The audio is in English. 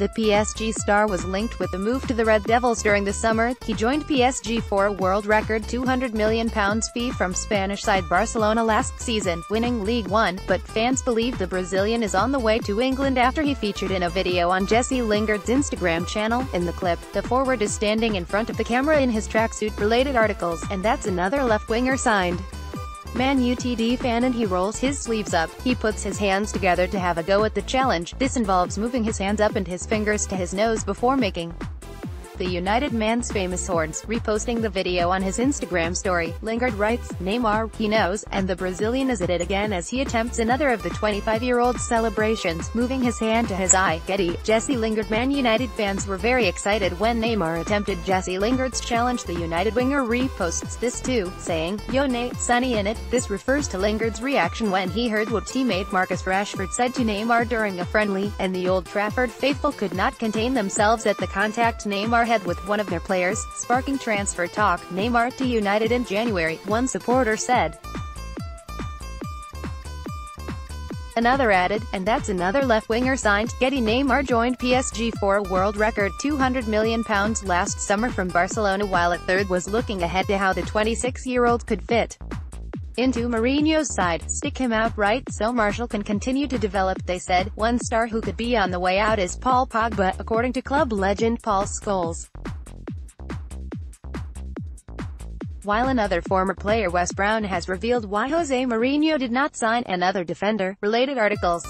The PSG star was linked with the move to the Red Devils during the summer. He joined PSG for a world record £200 million fee from Spanish side Barcelona last season, winning Ligue 1, but fans believe the Brazilian is on the way to England after he featured in a video on Jesse Lingard's Instagram channel. In the clip, the forward is standing in front of the camera in his tracksuit-related articles, and that's another left-winger signed. Man UTD fan and he rolls his sleeves up. He puts his hands together to have a go at the challenge. This involves moving his hands up and his fingers to his nose before making the United Man's famous horns, reposting the video on his Instagram story. Lingard writes, Neymar, he knows, and the Brazilian is at it again as he attempts another of the 25-year-old's celebrations, moving his hand to his eye. Getty, Jesse Lingard Man United fans were very excited when Neymar attempted Jesse Lingard's challenge. The United winger reposts this too, saying, Yo Nate, sunny in it. This refers to Lingard's reaction when he heard what teammate Marcus Rashford said to Neymar during a friendly, and the Old Trafford faithful could not contain themselves at the contact Neymar head with one of their players, sparking transfer talk. Neymar to United in January, one supporter said. Another added, and that's another left-winger signed. Getty Neymar joined PSG for a world record £200 million last summer from Barcelona while a third was looking ahead to how the 26-year-old could fit into Mourinho's side, stick him out right, so Martial can continue to develop, they said. One star who could be on the way out is Paul Pogba, according to club legend Paul Scholes. While another former player Wes Brown has revealed why Jose Mourinho did not sign another defender, related articles.